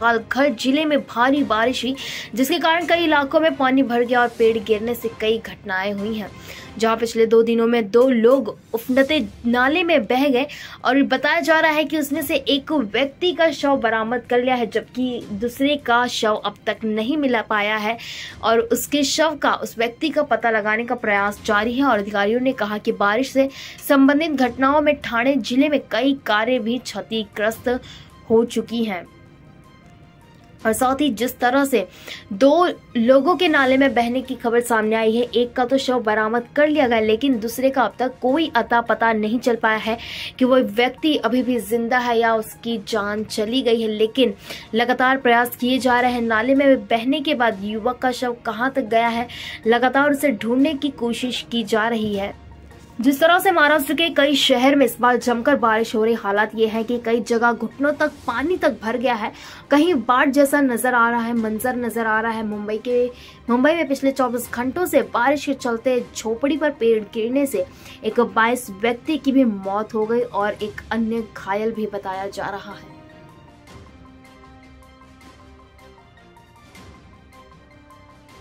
पालघर ज़िले में भारी बारिश हुई, जिसके कारण कई इलाकों में पानी भर गया और पेड़ गिरने से कई घटनाएँ हुई हैं। जहाँ पिछले दो दिनों में दो लोग उफनते नाले में बह गए और बताया जा रहा है कि उसमें से एक व्यक्ति का शव बरामद कर लिया है, जबकि दूसरे का शव अब तक नहीं मिला पाया है और उसके शव का, उस व्यक्ति का पता लगाने का प्रयास जारी है और अधिकारियों ने कहा कि बारिश से संबंधित घटनाओं में ठाणे ज़िले में कई कार्य भी क्षतिग्रस्त हो चुकी हैं। और साथ ही जिस तरह से दो लोगों के नाले में बहने की खबर सामने आई है, एक का तो शव बरामद कर लिया गया, लेकिन दूसरे का अब तक कोई अता पता नहीं चल पाया है कि वो व्यक्ति अभी भी ज़िंदा है या उसकी जान चली गई है। लेकिन लगातार प्रयास किए जा रहे हैं। नाले में बहने के बाद युवक का शव कहाँ तक गया है? लगातार उसे ढूँढने की कोशिश की जा रही है। जिस तरह से महाराष्ट्र के कई शहर में इस बार जमकर बारिश हो रही, हालात ये है कि कई जगह घुटनों तक पानी तक भर गया है। कहीं बाढ़ जैसा नज़र आ रहा है, मंजर नज़र आ रहा है। मुंबई के, मुंबई में पिछले 24 घंटों से बारिश के चलते झोपड़ी पर पेड़ गिरने से एक 22 व्यक्ति की भी मौत हो गई और एक अन्य घायल भी बताया जा रहा है।